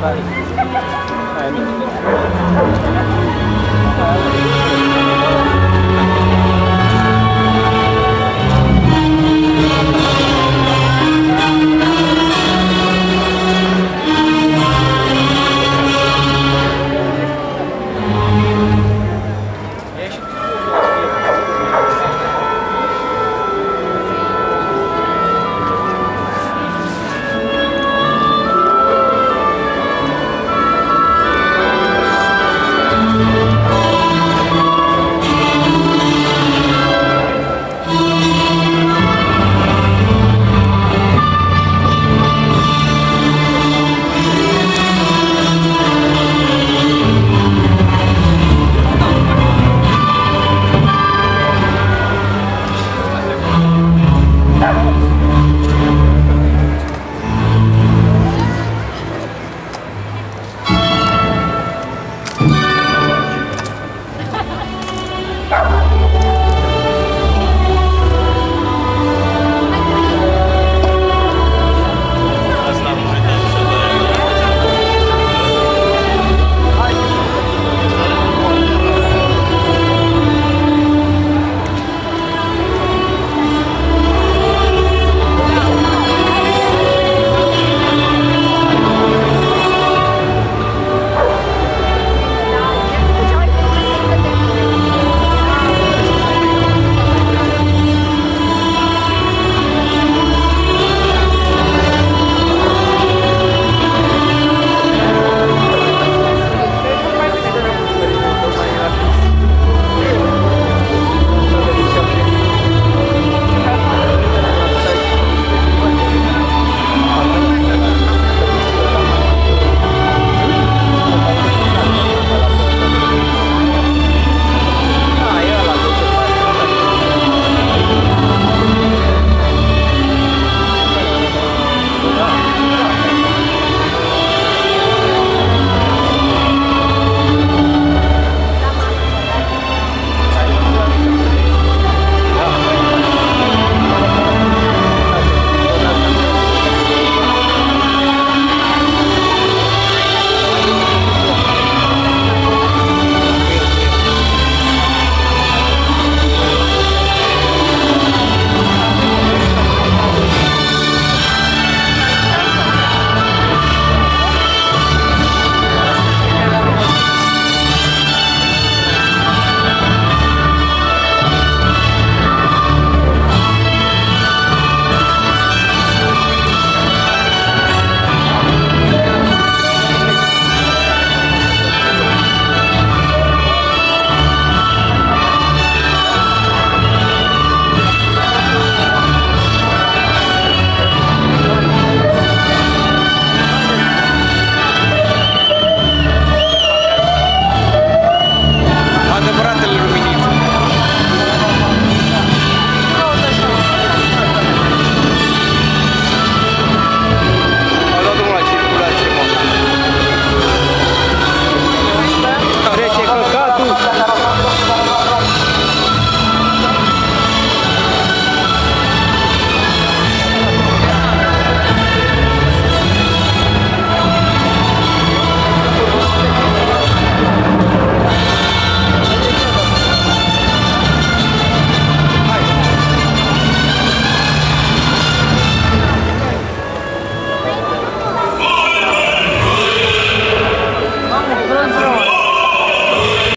哎ょ。